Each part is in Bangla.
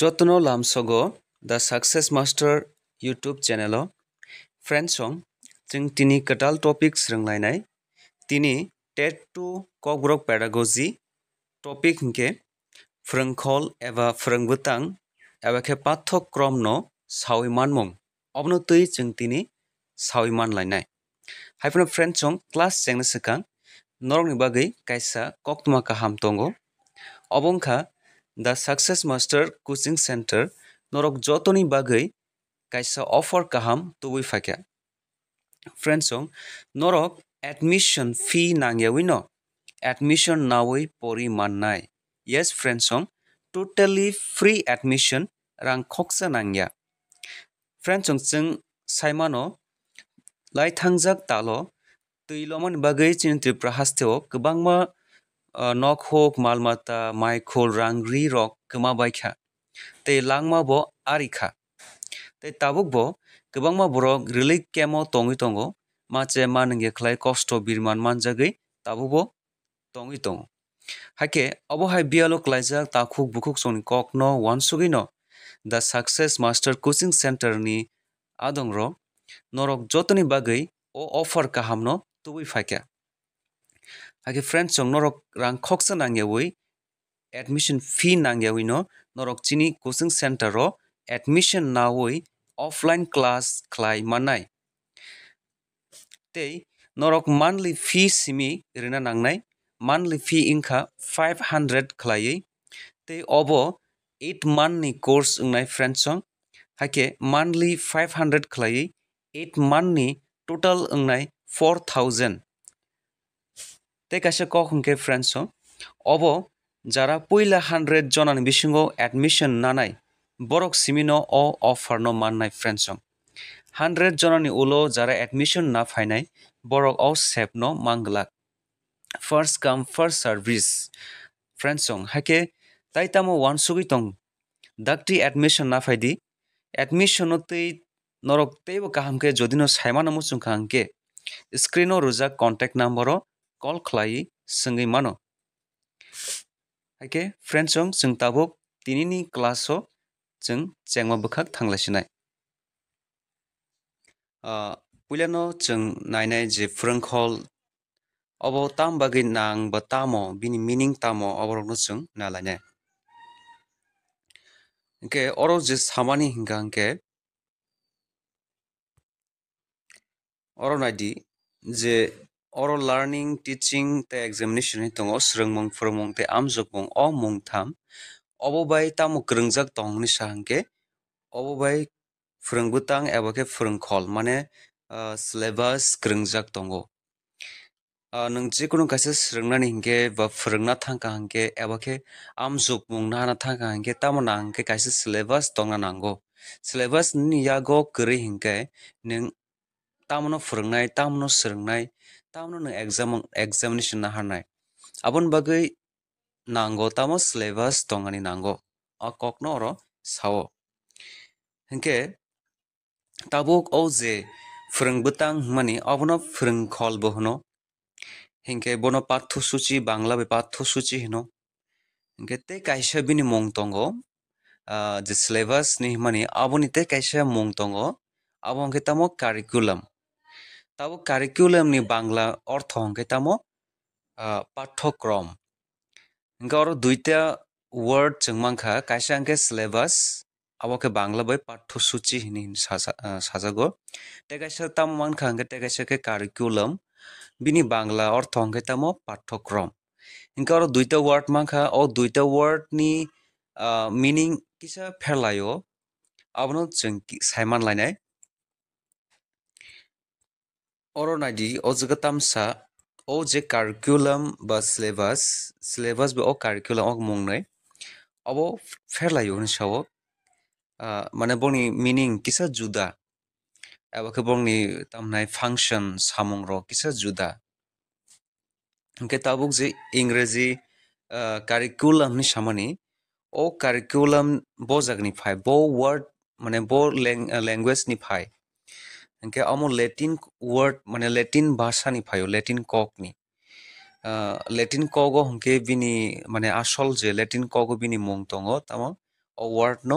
যত্ন লামসগ the success master YouTube channel friend সং তিনি কটাল টপিক সোंलायनाय তিনি TET to Kokborok pedagogy topic हिंखे ফ্রংখল এবা ফ্রংবুতাং এবাকে পাঠ্যক্রম ন সাউইমান মং অবনতই जों তিনি সাউইমান লাইনাই হাইফন ফ্রেন্ড সং ক্লাস চেংনে সেকাং নরং বাগৈ কাইসা কক্তমা কাহাম তঙ্গ অবংখা दा साक्सेस मास्टार कचिं सेन्टार नरक कैसा अफर कहम अफार काहाम फ्रेंड फ्रेन्डसं नरक एडमिशन फी नांगियावै न एडमिशन नाव परि माननाय फ्रेंड फ्रेन्डसं टोटेलि फ्री एडमिशन रंग खक्सा नांगिया फ्रेन्डसं जों साइमानो लाइथांजाक ताल तैलमन बागै चिन्त्रिप्रा हास्थेव गोबांमा नक हक मालमाता माइखल रांग्री रक गोमा बायखा ते लांगमा ब आरिखा ते ताबुक ब गोबांमा बरक रिलिक केमो तंगै तंगो माचे मानंगे खलाय कष्ट बिरमान मानजागै ताबु ब तंगै तंग हाके अबहाय बियालो क्लाइजा ताखुक बुखुक सोन कक न वानसुगिन the success master coaching center नि आदंग र नरक जतनि बागै ओ अफर काहामनो तुबै फाक्या hake friends chong norok rang khoksa nangye wui admission fee nangye wui no norok chini coaching center ro admission na wui offline class khlai manai tei norok monthly fee simi rina nangnai monthly fee inkha 500 khlai tei obo 8 month ni course ungnai friends chong hake monthly 500 khlai 8 month ni total ungnai 4000 ᱛᱮ ᱠᱟᱥᱮ ᱠᱚ ᱠᱷᱚᱱᱠᱮ ᱯᱷᱨᱮᱱᱰᱥ ᱦᱚᱸ যারা পইলা হান্ড্রেড জনান বিসঙ্গ এডমিশন নানাই বরক সিমিনো অ অফার ন মাননাই ফ্রেন্ডস হান্ড্রেড জনানি উলো যারা এডমিশন না ফাইনাই বরক অ সেপ ন মাংলাক first come first service friends হাইকে তাই তামো ওয়ান সুগি তং ডাক্তি এডমিশন না ফাইদি অ্যাডমিশনতেই নরক তেইব কাহামকে যদিন সাইমানামো চুং কাহামকে স্ক্রিনও রোজা কন্টেক্ট নাম্বারও call klai mano. Okay, sengi f call ख ा s ा य ो जोङै म t न ो हाइके फ्रेन्डसजों जों द e ब ो दिनैनि क ् h ा n ा व जों जेंमा बोखाग थ ां n ा स ि न ा य i ु ल ि य a न ो जों नायनाय जे फोरोंखल अब ताम बागै नां बा तामो ब ि न o म o न िं तामो अ n र न ो जों न ा ल ा य न o य के अरो जे सामानि हिंगांके 어로 di je और लर्निंग टीचिंग ते एग्जामिनेशन ही तंगो स्रंग मंग फ्रमंग ते आम जोग मंग ओ मंग थाम अबो भाई तामो ग्रंजक तोंग नि सांगे अबो भाई फ्रंगबुतांग एबके फ्रंगखोल माने सिलेबस ग्रंजक तोंगो नंग जे कोनो कासे स्रंगना नि हिंगे ब फ्रंगना थांग कांगे एबके आम जोग मंग नाना थांग कांगे तामो नांगे कासे सिलेबस तोंगना नांगो सिलेबस नि यागो ग्रे हिंगे तामनो फ्रंगनाय तामनो स्रंगनाय ತಾಮ್ನ ಎಕ್ಸಾಮ್ ಎಕ್ಸಾಮಿನೇಷನ್ ಹಾರ್ನಾಯ್ ಅಬನ್ ಬಗ್ಗೆ ನಾಂಗೋ ತಾಮ ಸಿಲೆಬಸ್ ತೊಂಗನಿ ನಾಂಗೋ ಆ ಕೊಕ್ನೋ ಅವರ ಸಾವೋ ಹಿಂಗೆ tabuk oze frung butang mani abono frung khol bohno hinke bono patho suchi bangla be patho suchi hino hinke te kaisa bini mong tongo je syllabus ni mani aboni te kaisa mong tongo abon ke tamo curriculum तब कारिकुलम बांगला अर्थ हंगे तम पाठ्यक्रम और दुईटा वर्ड चंगमांखा कैसे अंके सिलेबस अब के बांगला बै पाठ्यसूची साजागो तेगैसा तम मानखा हंगे कैसे के कारिकुलम बिनी बांगला अर्थ हंगे तम पाठ्यक्रम इनका दुईटा वर्ड मांखा और दुईटा वर्ड नि मीनिंग किसा फेर लायो अब नो चंग सैमान लाइना অরণাডি अजगतामसा अ जे कारकुलाम बा सिलेबास सिलेबास बा अ कारकुलाम अक मुंगनाय अब फेरलायो हिसाबक माने बंनि मिनिं किसा जुदा एबाखो बंनि तामनाय फांसन सामुं र किसा जुदा ओंखाय ताबुक जे इंराजि कारिकुलामनि सामानि अ कारिकुलाम बजागनिफ्राय ब वार्ड माने ब लेंगुवेजनिफ्राय এনকে লেটিন ওয়ার্ড মানে লেটিন ভাষা নি ભાષાની লেটিন কক নি লেটিন কগ হংকে বিনি মানে আসল যে লেটিন কক বিনি মং তঙ্গ তাম ওয়ার্ড ন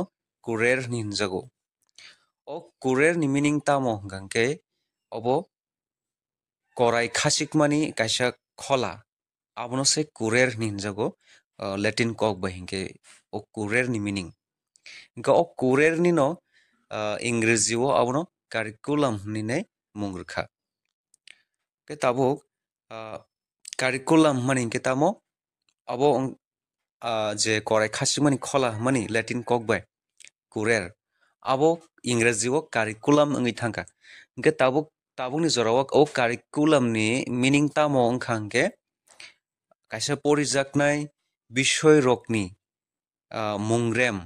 কুরের নিনজাগো ও কুরের নি মিনিং তাম হংকে অব করাই খাসিক মানি কাইসা খলা আবনো সে কুরের নিনজাগো লেটিন কক বাহিংকে ও কুরের নি মিনিং ও কুরের নি নিন ইংরেজিও আবনো kaarikulam ninai mungrkha ke tabuk kaarikulam mani ke tamo abo je korai khasi mani khola mani latin kokbai kurer abo ইংরেজি ও কারিকুলাম অঙ্গি থাকা ইংকে তাবুক তাবুকনি জরাও ও কারিকুলামনি মিনিং তামো অংখাংকে কাইসা পরিজাকনাই বিষয় রকনি মুংরেম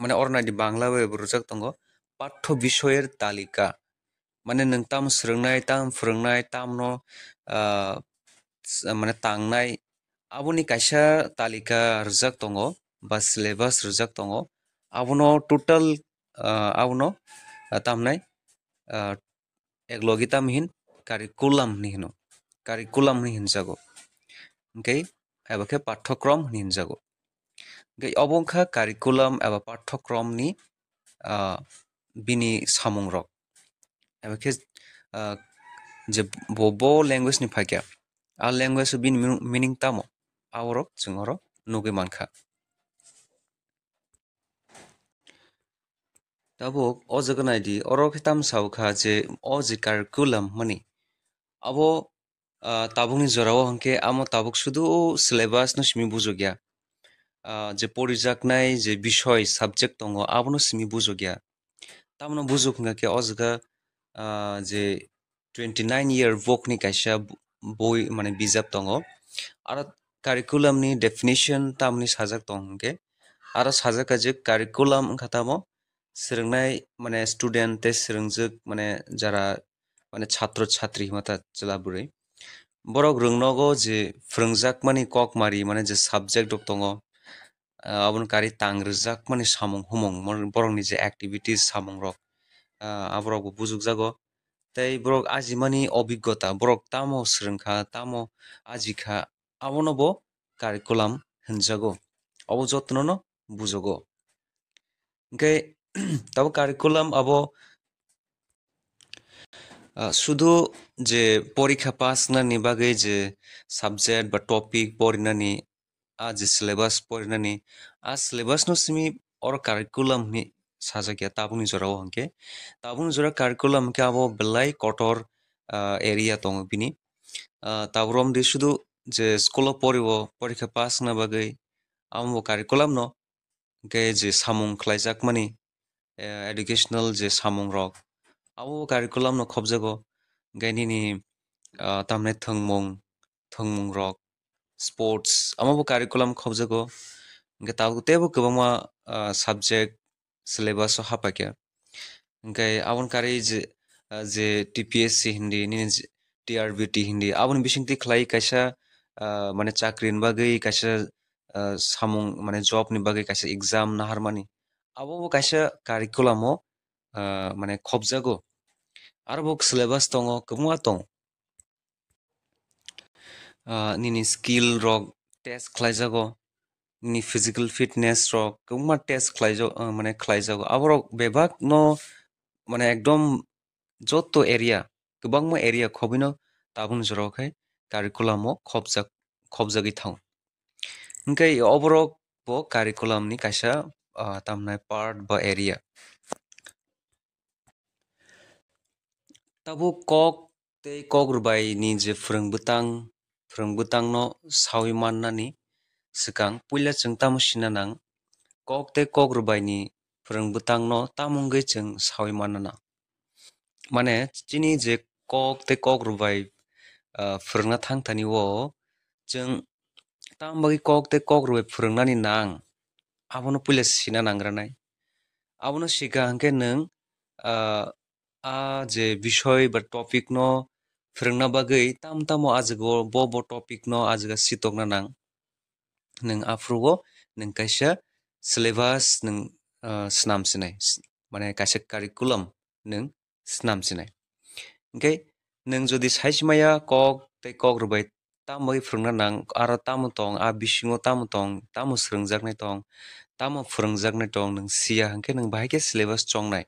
মানে অরনাদি বাংলা বই রুজাক তঙ্গ পাঠ্য বিষয়ের তালিকা মানে नोंथाम सोलोंनाय ताम फोरोंनाय तामनो মানে তাंनाय আবুনি কাইসা তালিকা রুজাক দङ বা সিলেবাস রুজাক দङ আবুনো টোটাল আবুনো তামনাই এক লগিতাম হিন কারিকুলাম নিহিন কারিকুলাম হিনজাগো ओमफ्राय এবাকে পাঠ্যক্রম হিনজাগো ओमफ्राय অবংখা কারিকুলাম এবা পাঠ্যক্রমনি bini samung rok eba ke je bobo language ni phakya a language bin meaning tamo awrok chungoro nuge mankha tabok o jaganai di oro khitam saukha je o jikar kulam mani abo tabuk ni jorao hanke amo tabuk শুধু সিলেবাস নো সিমি বুঝো গিয়া যে পরিজাক নাই যে বিষয় সাবজেক্ট দঙ্গ আবনো সিমি বুঝো গিয়া তাৰমানে বুজুক নাকি অজগা যে টুৱেণ্টি নাইন ইয়াৰ বুকনি কাইছা বই মানে বিজাব দঙ আৰু কাৰিকুলামনি ডেফিনেশ্যন তাৰমানে সাজাক দংকে আৰু সাজাক আজি কাৰিকুলাম খাতামো চিৰিংনাই মানে ষ্টুডেণ্টে চিৰিংজুগ মানে যাৰা মানে ছাত্ৰ ছাত্ৰী হিমাতা জিলাবুৰী বৰক ৰংনগ যে ফ্ৰংজাক মানে কক মাৰি মানে যে ছাবজেক্ট দক দঙ রেজাক মানে 마니 사몽 호몽 보롱니 제 액티비티즈 রক আবরক 아브라고 জাগ তাই বরক আজি মানে অভিজ্ঞতা বরক তামো শ্রৃঙ্খা তামো আজিখা আবনব কারিকুলাম হিনজাগো অব যত্ন ন তাব গে তব কারিকুলাম আব শুধু যে পরীক্ষা পাস না নিবাগে যে সাবজেক্ট বা টপিক পরিণানি આ જે સિલેબસ પરિણાની આ સિલેબસનો સિમી और कार्यकुलम नि साजा किया ताबुनि जराव हंके ताबुनि जरा कार्यकुलम के आबो बेलाई कटर एरिया तंग बिनि ताबरम दि शुदु যে স্কুল পড়িব পরীক্ষা পাস না বাগৈ আমব কারিকুলাম ন গে যে সামুং খ্লাইজাক মানি এডুকেশনাল যে সামুং রক আবো কারিকুলাম ন খবজাগ গাইনি তামনে থংমং থংমং রক sports amabu curriculum khobjago ge tabu tebu kebama subject syllabus so hapakya ge abon kari je je tpsc hindi ni TRBT Hindi আবন বিশিংতি খ্লাই কাইসা মানে চাকরিন বাগৈ কাইসা সামুং মানে জব নি বাগৈ কাইসা এক্সাম নাহার মানি আবো কাইসা কারিকুলামও মানে খবজাগো আর বক সিলেবাস দङ गोबां दं nini skill rok test khlaijago nini physical fitness rok kwbangma test khlaijo mane khlaijago aborok bebak no mane ekdom joto area kwbangma area khobino tabun jorok hai curriculum o khobjak khobjagui thang hingkhe aborok bo curriculum ni kaisa tamnai part ba area तब कक ते कक रुबाई नि जे फोरोंबोतां phrengbutangno sawi mannani swkang puila chwng tamo sinanang kok tei kok rubai ni phrengbutangno tamungge chwng sawi mannana মানে চিনি যে কক তে কক রুবাই ফ্রংনা থাংথানি ও চং তামবাগি কক তে কক রুবাই ফ্রংনানি নাং আবনো পুলে সিনা নাংরানাই আবনো শিকা হাঙ্কে নং আ যে বিষয় বা টপিক ন फोरोंना बागै ताम तामो आजगो बो बो टॉपिक नो आजगा सितोगना नांग नों आफ्रुगो नों काइसा सिलेबास नों स्नाम सिनाय माने काइसा कारिकुलाम नों स्नाम सिनाय ओंखाय नों जुदि साइसमाया कक तै कक रुबाय तामै फोरोंना नां आरो तामो तं आ बिसिङो तामो तं तामो सोलोंजागनाय तं तामो फोरोंजागनाय तं नों सिया हांखे नों बाहायखे सिलेबास चंनाय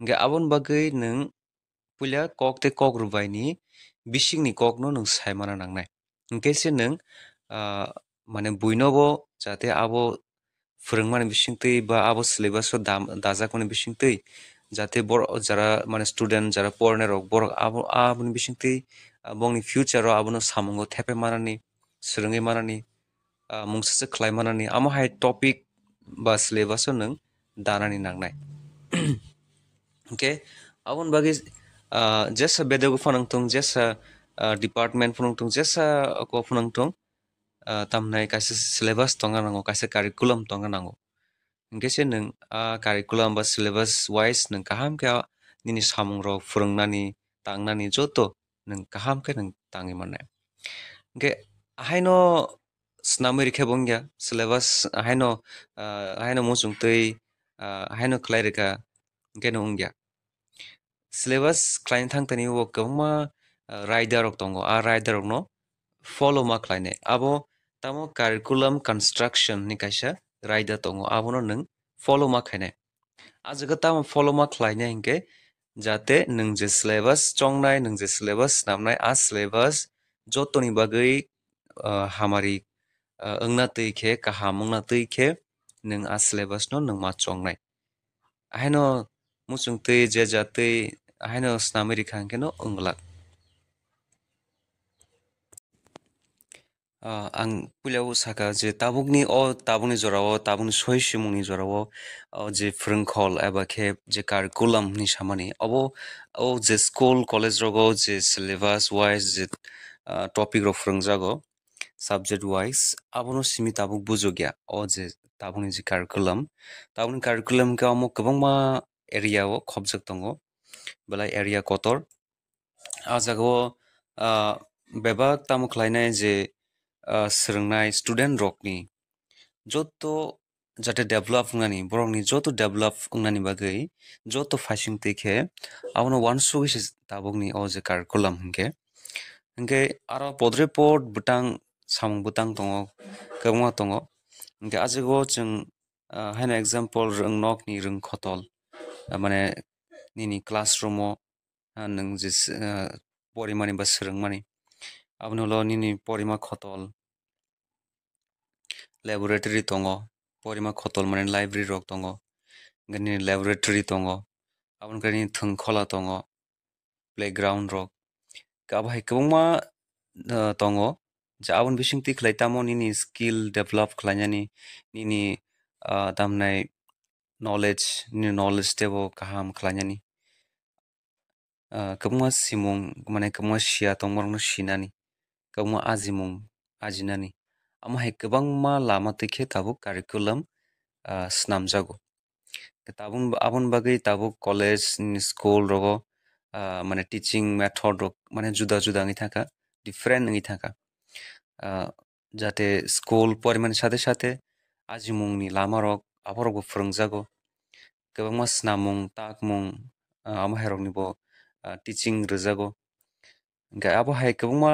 ओंखाय आबन बागै नों puila কক তে কক রুবাই ni bising ni kok no nung sai mana nang nai ngke se nung mane buino বিশিং তৈ বা আবো সিলেবাস দাজা কোনে বিশিং তৈ যাতে বড় যারা মানে স্টুডেন্ট যারা পড়নে রক বড় আবো আবনি বিশিং তৈ বংনি ফিউচার আবনো সামঙ্গ থেপে মানানি সুরঙ্গে মানানি মুংসাসে খ্লাই মানানি আমো হাই টপিক বা সিলেবাস নং দানানি নাংনাই ওকে আবন বাকি Uh, jasa beda gu fanang tung jasa uh, department fanang jasa aku funang tong tung uh, tamnai kaisa syllabus tonga nango kaisa curriculum tonga nango ngese nung curriculum ba syllabus wise neng kaham kya nini samung ro tang nani joto neng kaham ke nang tangi manai ngke haino snamuri khebongya syllabus haino haino musung tei haino klairika ngke nungya syllabus klain thang tani wo kwangma rider ok tongo a rider no follow ma klaine abo tamo curriculum construction ni kaisa rider tongo abo no nung follow ma a jaga tamo follow ma klaine hinge jate nung je syllabus chongnai nung je syllabus namnai a syllabus jotoni bagai hamari ongna tui khe kaham ongna tui khe nung a syllabus no nung ma chongnai ahino মুসুং তৈ জে জেজা তৈ হাইন সামে রেখা কেন অংলাক আং পুলিয়াও সাকা যে তাবুকনি অ তাবুকনি জরাও তাবুকনি সহিষ্য মুনি জরাও যে ফ্রংখল এবা কে যে কার গোলাম নি সামানি অব ও যে স্কুল কলেজ রগ যে সিলেবাস ওয়াইজ যে টপিক রগ ফ্রংজাগ সাবজেক্ট ওয়াইজ আবনো সিমি তাবুক বুঝো গিয়া অ যে তাবুকনি যে কারিকুলাম তাবুকনি কারিকুলাম কে অমুক গোবাং মা एरियाव खबजेक दङ बेलाय एरिया कटर आजागो बेबाग तामुखलायनाय जे सोलोंनाय स्टुडेन्ट रकनि जत' जाहाथे डेभलप होननानै बर'नि जत' डेभलप होननानै बागै जत' फाइसिं थैखे आबनाव वान सु हिस दाबुंनि अ जे कारिकुलाम होंखे होंखे आरो पद्रे पद भुटान सामुं भुटान दङ गोबाङा दङ होंखे आजिगो जों हेन एग्जाम्पल रों नकनि रों खटल माने निनि क्लासरुमाव नों जे परिमानि बा सोलोंमानि आपनोल निनि परिमा खतल ল্যাবরেটরি দङ परिमा खतल माने लाइब्रेरी रक दङ निनि ল্যাবরেটরি दङ আপনার থংখলা দङ প্লেগ্রাউন্ড রক কাবাহাই কবংমা দङ যে আবন বিসিং তি খ্লাইতামো নিনি স্কিল ডেভেলপ খ্লাইনানি নিনি দামনাই knowledge ni knowledge tebo kaham khlanyani kamwa simung mane kamwa shia tongmorang no shinani kamwa azimung ajinani ama he kabangma lama tekhe tabu curriculum snamjago tabun abun bagai tabu college ni school rogo মানে টিচিং মেথড মানে জুদা জুদা আঙি থাকা ডিফারেন্ট আঙি থাকা যাতে স্কুল পরিমাণের সাথে সাথে আজিমুংনি লামারক aborok bo phurungjago kwbangma snammung takmung amo hai rok ni bo teaching rijago hinkhe abo hai kwbangma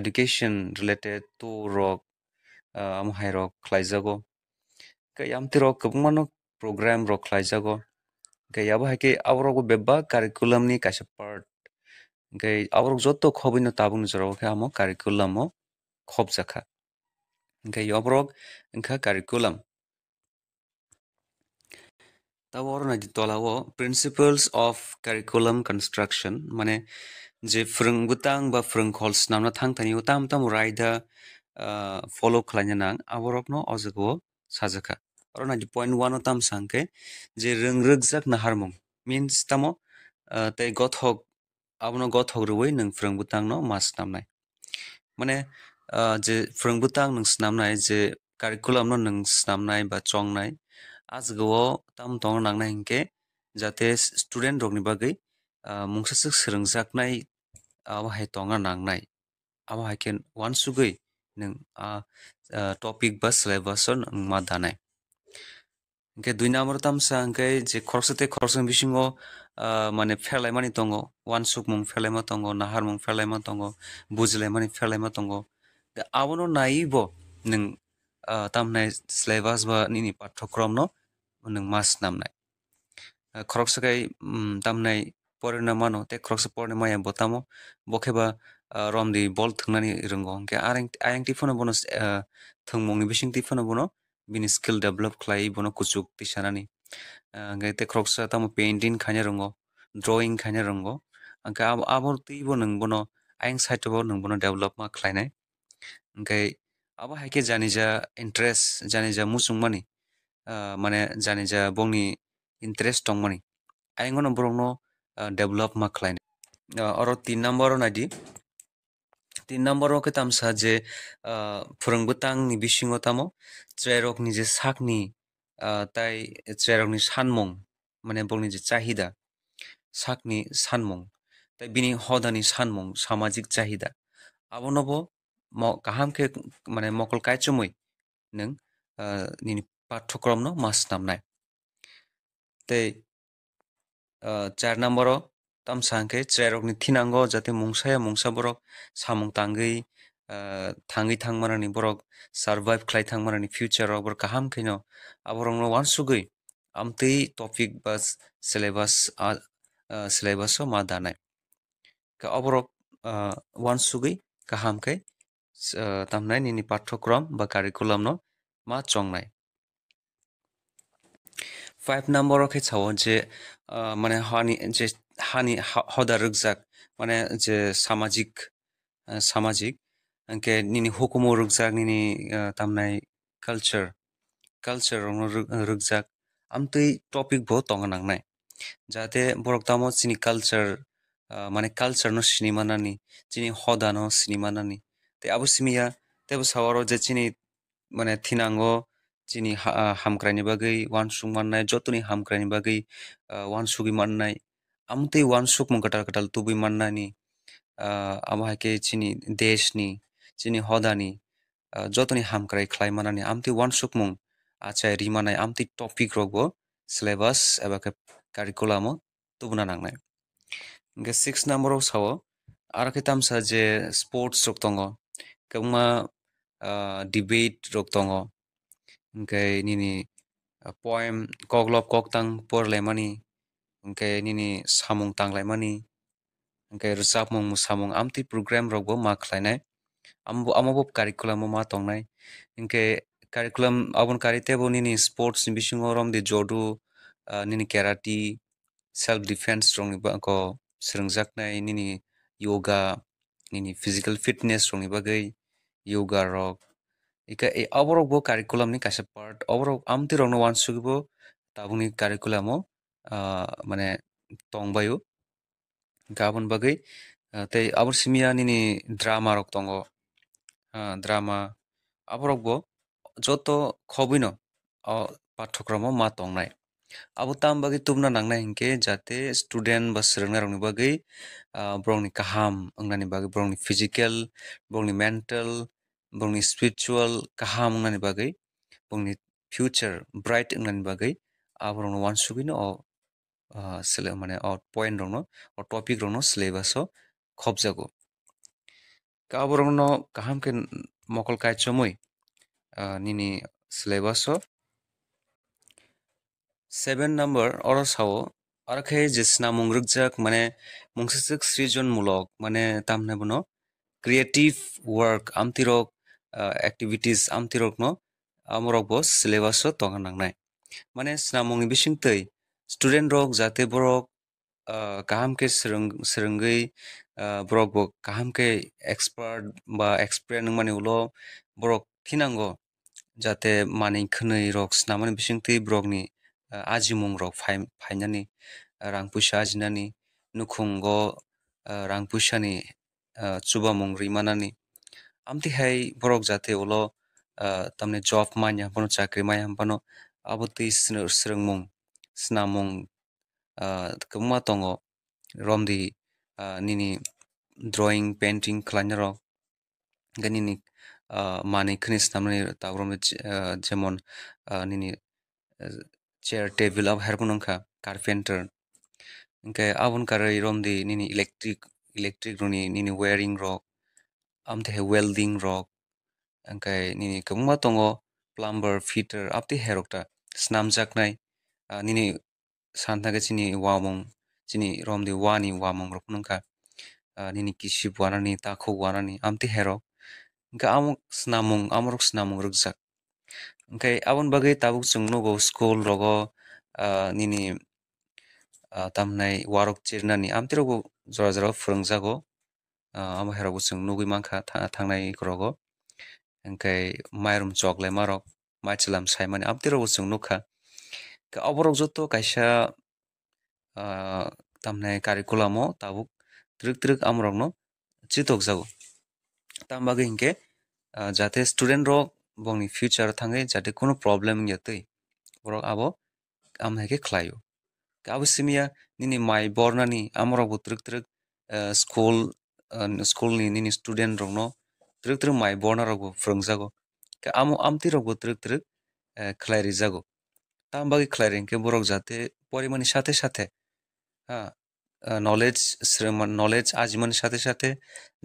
education related to rok amo hai rok khlaijago ke yamti rok kwbangma no program rok khlaijago ke abo hai ke aborok bo bebba curriculum ni kaisa part ke aborok joto khobi no tabung ni jorok khe amo curriculum o khobjakha ke aborok hinkhe curriculum তারপর তলাও প্রিন্সিপালস অফ কারিকুলাম কনস্ট্রাকশন মানে যে ফ্রংগুতাং বা ফ্রংখলস নামনা থাংতানি তাম তাম রাইদা ফলো খালাইনা নাং আবরবনো অজগো সাজাকা আর নাইটি পয়েন্ট ওয়ানও তাম সাংকে যে রংরগজাক নাহারমং মিনস তামো তাই গথক আবনো গথক রুই নং ফ্রংগুতাং নো মাস নামনাই মানে যে ফ্রংগুতাং নং স্নামনাই যে কারিকুলাম নো নং স্নামনাই বা চংনাই azgo tam tong nangna hingke jate student rokni bagui mungsasik srengjaknai abo hai tonga nangnai abo hai ken wan sugui ning a topic ba syllabus on ma danai hingke dui number tamsa hingke je khoroksate khoroksang bisingo মানে ফেরলাইমানি দङ ওয়ানসুক মুং ফেরলাইমা দङ নাহার মুং ফেরলাইমা দङ বুজিলাইমানি ফেরলাইমা দङ আবনো নাইব नों तामनाय सिलेबास बा निनि पाठ्यक्रम न होनदों मास दामनाय खरगसखै दामनाय परिना मानो ते खरगस परिना माया बतामो बखेबा रमदि बल थांनानै रोंगौ हंखे आरें आयंटि फोन बनो थोंमंनि बिसिंटि फोन बनो बिनि स्किल डेभलप खालायै बनो कुचुक तिसानानै ओंखाय ते खरगस तामो पेइन्टिं खानो रोंगौ ड्रयिं खानो रोंगौ ओंखे आबरतिबो नों बनो आयं साइटबो नों बनो डेभलप मा खालायनाय ओंखाय आबो हायखे जानि जा इन्ट्रेस्ट जानि जा मुसुंमानि माने jani जा बंनि interest tongmani aingono borokno develop ma khlaine oro tin number o naidi তিন নম্বরও কে তামসা যে ফোরংবুতাংনি বিশিঙ্গ তামো নি যে নি তাই ত্রেরকনি সানমং মানে বংনি যে চাহিদা নি সানমং তাই বিনি হদানি সানমং সামাজিক চাহিদা আবনব কাহামকে মানে মকল কায়চমই নিন পাঠ্যক্ৰম ন মাছ নাম নাই তে চাৰি নম্বৰ তাম চাংকে চেৰক নীতি নাংগ যাতে মংচায়ে মংচাবোৰক চামুং টাঙি থাঙি থাংমানী বৰক চাৰ্ভাইভ খাই থাংমানী ফিউচাৰক বৰ কাহাম খৈন আবৰং ওৱান চুগৈ আমি টপিক বা চেলেবাছ চেলেবাছ মা দানাই অবৰক ওৱান চুগৈ কাহামকে তাৰমানে নিনি পাঠ্যক্ৰম বা কাৰিকুলাম ন মা চংনাই ফাইভ নম্বৰৰ খে চাওঁ যে মানে হানি যে হানি সদা ৰোগজাক মানে যে সামাজিক সামাজিক এনেকে নিনি হুকুমো ৰোগজাক নিনি তাৰমানে কালচাৰ কালচাৰ ৰোগজাক আমি টপিক বহুত টঙা নাংনাই যাতে বৰকদামত চিনি কালচাৰ মানে কালচাৰ ন চিনেমা নানি চিনি সদা ন চিনেমা নানি তে আবু চিমিয়া তেবো চাওঁ আৰু যে চিনি মানে থিনাংগ जोंनि हा हामग्रानि बागै वानसुक माननाय जतनि हामग्रानि बागै वानसुगि माननाय आमते वानसुक मंगटार कटाल तुबि माननायनि आमाहायके जोंनि देशनि जोंनि हदानि जतनि हामग्राय ख्लाय माननानै आमते वानसुक मुं आचाय रिमानाय आमते टपिक रगो सिलेबास एबा कारिकुलामो तुबना नांनाय इंके सिक्स नम्बराव सावो आरो तामसा जे स्पोर्ट्स रग दङ गोबां डिबेट रग दङ Ngkai nini eh, poem koklop tang por lemani. Ngkai nini samung tang lemani. Ngkai rusapmung musamung amti program rogbo ma khlainai. Ambo amobo curriculum matong nai Ngkai curriculum abon tebu nini sports ni bisungo rom de jodo eh, nini karate self defense rong ni ba zak srungjaknai nini yoga nini physical fitness rong iba bagai yoga rok 이까 이 어버럭보 কারিকুলামনি কাছে পার্ট অবরক আমতি রং ওয়ানসুগিব তাবুনি কারিকুলামও মানে তংবায়ু গাবন বাগৈ তাই আবার সিমিয়া নিনি ড্রামা রক তঙ্গ ড্রামা আবরক গো যত খবিন পাঠ্যক্রম মা তংনাই আবো তাম বাগৈ তুমনা নাংনাই হিংকে যাতে স্টুডেন্ট বা সেরেংনা রংনি বাগৈ ব্রংনি কাহাম ওংনানি বাগৈ ব্রংনি ফিজিক্যাল ব্রংনি মেন্টাল बुंनि स्पिरिचुअल गाहाम होननायनि बागै बुंनि फ्युचार ब्राइट होननायनि बागै आबरावनो वान सुबैनो अ सेले माने अ पइन्ट दङ अ टपिक दङ सिलेबासाव खबजागौ गाबरावनो गाहामखे मखल कायसमै निनि सिलेबासाव सेभेन नम्बर अर सावो आरो खे जेसिना मुंग्रोगजाक माने मुंसेसोग सृजनमूलक माने तामनाबोन क्रियेटिभ वर्क आमतिरक एक्टिविटीज आमतिरकनो आमरक बस सिलेबस तगा नांनाय माने सिनामोंनि बिसिंतै स्टुडेन्ट रक जाते बरक गाहाम के सिरों सिरोंगै बरक बक गाहाम के एक्सपर्ट बा एक्सपर्ट माने उलो बरक थिनांगो जाते माने खनै रक सिनामोंनि बिसिंतै बरकनि आजिमुं रक फाइनानि रां पुसा आजिनानि नुखुंग' रां पुसानि চুবা মংৰি মানানি Amtihai borok jate ulo ah, tamni job manya bono chakri maya bono abotui snu- srengmung snamung ah, kwbangma tongo romdi ah, nini drawing painting khlaina rok hingke nini ah, manui khini swnamnai taboromni je- ah, jemon ah, nini ah, chair table abo herbo wngkha carpenter hingke abo wngkha rei romdi nini electric electric rokni nini wiring rok amte he welding rok angkai nini kwbangma tongo plumber fitter amtwi herok ta swnamjaknai nai, ah, nini santa cini chini wamung chini romni wani wamung rok phano wngkha ah, nini kisip wanani takhok wanani amtwi herok hingkhe amo swnamung amorok swnamung rwkjak angkai abon bagai tabuk chung nugo school rogo ah, nini ah, tamnai warok chirnani amtwi rogo jora jora phwrwngjago amo herog chwng nugui manka thangnai rogo hingkhe mairum choklaima rok maichlam saimani amtwi rogo chwng nukha oborok joto kaisa tamne curriculum o tabuk trik trik amrok no chitok jago tambagei hingkhe jate student rok bongni future thangai jate kono problem wngya tei borok abo amhaike khlaio abo simiya nini mai bornani amrokbo trik trik school স্কুলনি Nini student রংনো ত্রিক ত্রিক মাই বর্ণা রগো ফ্রংজাগো আমো আমতি রগো ত্রিক ত্রিক খ্লাইরি জাগো তাম বাকি খ্লাইরিংকে বরক যাতে পরিমাণের সাথে সাথে হ্যাঁ নলেজ নলেজ আজিমানের সাথে সাথে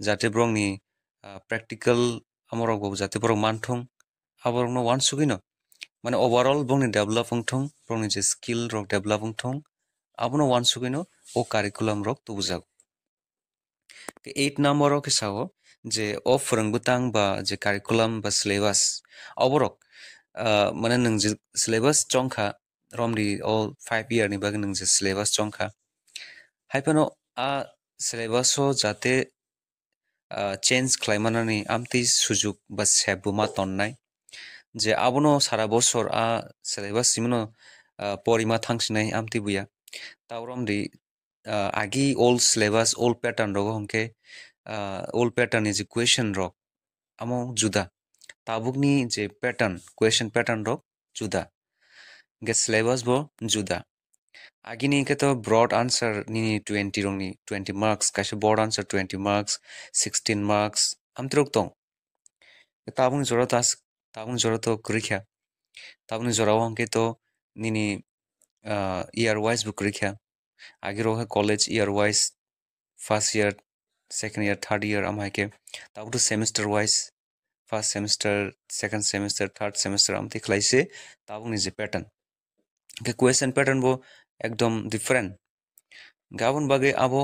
যাতে ব্রংনি প্র্যাকটিক্যাল আমার রগব যাতে বরং মানঠং আবার ওয়ান সুগিনো মানে ওভারঅল বংনি ডেভেলপ হংঠং বংনি যে স্কিল রক ডেভেলপ হংঠং আবনো ওয়ান সুগিনো ও কারিকুলাম রক তবু জাগো এইট নম্বৰক চাব যে অফ ৰংগুটাং বা যে কাৰিকুলাম বা চিলেবাছ অবৰক মানে নোং যে চিলেবাছ চংখা ৰমৰি অল ফাইভ ইয়াৰনি বা নোং যে চিলেবাছ চংখা হাইফেন আ চিলেবাছ যাতে চেঞ্জ খালামানী আমি সুযোগ বা চেপবুমা তন্নাই যে আবনো সারা বছর আ সেলেবাস সিমনো পরিমা থাকছে নাই আমি বুয়া তাও রমরি आगे ओल्ड सिलेबस ओल्ड पैटर्न रोग हमके ओल्ड पैटर्न इज क्वेश्चन रोग अमो जुदा ताबुकनी जे पैटर्न क्वेश्चन पैटर्न रोग जुदा गे सिलेबस बो जुदा आगे नहीं के तो ब्रॉड आंसर नहीं ट्वेंटी रोगनी ट्वेंटी मार्क्स कैसे broad answer twenty marks sixteen marks हम तो रोकता हूँ ताबुन जरूरत तो आस ताबुन जरूरत हो करिखिया ताबुन जरूरत हो हमके तो नहीं ईयर वाइज भी करिखिया आगे रहो है college year wise first year second year third year हम है के तब तो semester wise first semester second semester third semester আমি খেলাইছে তাও নিজে প্যাটার্ন কে কোয়েশন প্যাটার্ন বো একদম ডিফারেন্ট গাবন বাগে আবো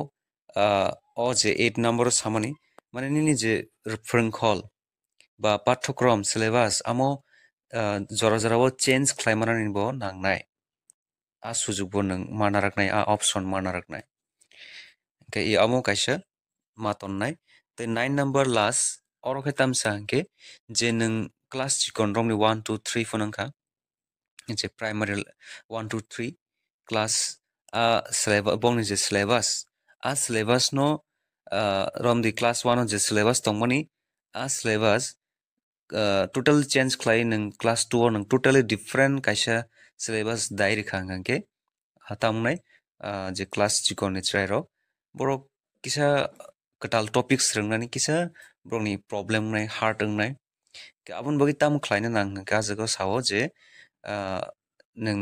অ যে এইট নম্বর সামানি মানে নিনি যে ফ্রংখল বা পাঠ্যক্রম সিলেবাস আমো জরা জরাবো চেঞ্জ খাইমানা নিব নাংনায় आसुजुगबो नों माना रखनाय आ ऑप्शन माना रखनाय के इ अमो कैसे मातन नाय ते 9 नंबर लास्ट अरो खतम सांगे जे नों क्लास चिकन रोमनि 1 2 3 फोन अंका जे प्राइमरी 1 2 3 क्लास आ सिलेबस बोंनि जे सिलेबस आ सिलेबस नो रोम दि क्लास 1 जे सिलेबस तंगमनि आ सिलेबस टोटल चेंज खलाय नों क्लास 2 नों टोटली डिफरेंट कैसा ꯁꯤꯂꯦꯕꯁ ꯗꯥꯏꯔꯤ ꯈꯥꯡꯒꯦ ꯍꯥꯇꯥꯝꯅꯥꯏ ᱡᱮ ꯀ꯭ꯂꯥꯁ ꯆꯤꯀꯣꯅꯦ ꯆ꯭ꯔꯥꯏꯔꯣ ꯕꯣꯔꯣ কিসা কটাল টপিকস রংনানি কিসা ব্রংনি প্রবলেম নাই হার্ট রংনাই আবন বগি তাম খ্লাইনা নাং গাজগ সাও যে নং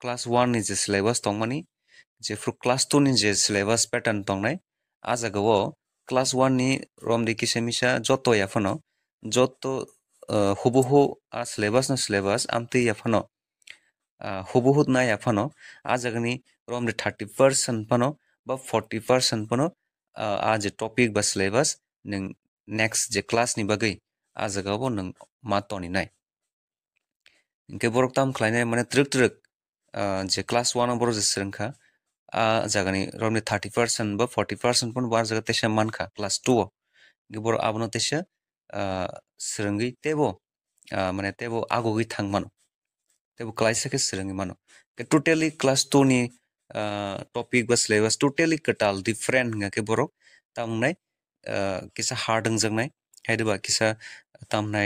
class 1 ni je syllabus tongmani je fru class 2 ni je syllabus pattern tongnai ajagawo class 1 ni rom de kisemisa joto yafano joto hubuhu a syllabus na syllabus amte yafano हुबहुद नाया फनो आजगनि रोमले थार्टी पार्सन फनो बा फोर्टी पार्सन फनो आज टपिक बा सिलेबस नों नेक्स्ट जे क्लासनि बागै आजगाबो नों मा तनि नाय नोंखे बरक दाम खालायनाय माने त्रिक त्रिक जे क्लास वान बर जे सिरोंखा आ जागानि रमनि थार्टी पार्सन बा फर्टी पार्सन फन बार जागा तेसा मानखा क्लास टु नोंखे बर आबनो तेसा सिरोंगै तेबो माने तेबो आगगै थांमानो তেওঁ ক্লাইছাকে চিৰাং ইমান টোটেলি ক্লাছ নি টপিক বা চিলেবাস টোটেলি কটাল ডিফাৰেণ্ট হাকে বৰক তাৰমানে কিছা হাৰ্ড হংজাংনাই হেৰিবা কিছা তাৰমানে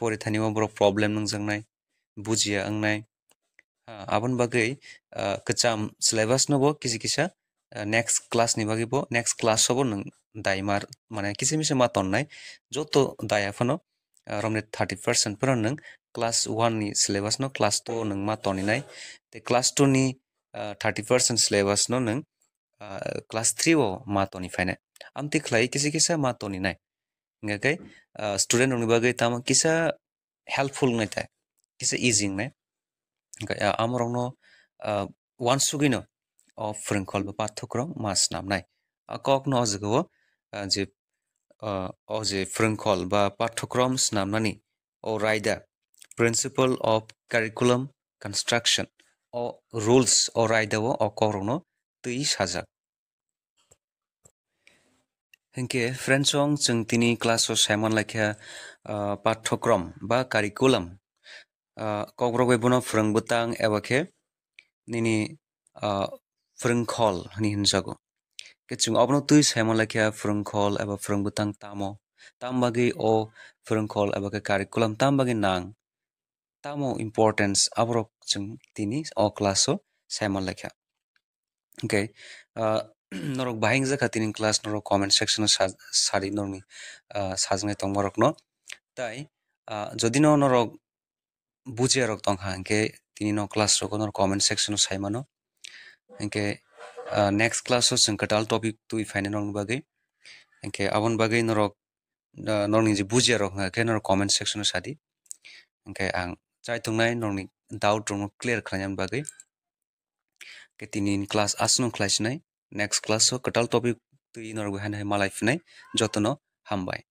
পৰীক্ষানি বৰক প্ৰব্লেম নংজাংনাই বুজিয়া অংনাই আবন বাগৈ কচাম চিলেবাস নব কিছু কিছা নেক্সট ক্লাছ নি বাগিব নেক্সট ক্লাছ হ'ব নং দাইমার মানে কিছু মিছু মাতন নাই যত দায়াফন রমনে থার্টি পার্সেন্ট ফোন क्लास वाननि नो क्लास टू नों मा तनिनाय ते क्लास टुनि थार्टि पार्सेन्ट सिलेबासनो नों क्लास थ्रिआव मा तनिफायनाय आमति खलाय किसि किसा मा तनिनाय इंगाकै स्टुडेन्ट उनि बागै ताम किसा हेल्पफुल नायथाय किसा इजिं नाय इंगाय आमरंनो वान सुगिनो अ फोरोंखल बा पाठ्यक्रम मा सिनामनायকক न अजगो जे अ जे फोरोंखल बा पाठ्यक्रम रायदा principle of curriculum construction or rules ওরাই দেওয়া অকরণ তেইশ হাজার হেঙ্কে ফ্রেন্স অং চং তিনি ক্লাস ও সাইমন লাইখা পাঠ্যক্রম বা কারিকুলাম কগ্রগ এবন ফ্রংবুতাং এবাখে নিনি ফ্রংখল হনি হিনজাগো কেচুং অবন তুই সাইমন লাইখা ফ্রংখল এবা ফ্রংবুতাং তামো তাম বাগি ও ফ্রংখল এবাখে কারিকুলাম তাম বাগি নাং তামো ইম্পৰ্টেঞ্চ আবৰক যোন তিনি অ ক্লাছ চেমৰ লেখা অকে নৰক বাহিং জেখা তিনি ক্লাছ নৰক কমেণ্ট চেকশ্যনত চাৰি নৰমি চাজঙে তংবাৰক ন তাই যদি ন নৰক বুজি আৰু তংখা এনেকে তিনি ন ক্লাছ ৰক নৰ কমেণ্ট চেকশ্যনত চাই মানো এনেকে নেক্সট ক্লাছত যোন কেটাল টপিক তুই ফাইনে নৰ বাগেই এনেকে আবন বাগেই নৰক নৰ নিজে বুজি আৰু এনেকে নৰ কমেণ্ট চেকশ্যনত চাদি এনেকে আং चाय थोंनाय नोंनि डाउट रोंनो क्लियर खालामनो बागै के तिनिन क्लास आसनो क्लासिनाय नेक्स्ट क्लासाव कटाल टपिक तुइनर गुहानाय मालाय फिनाय जतन हामबाय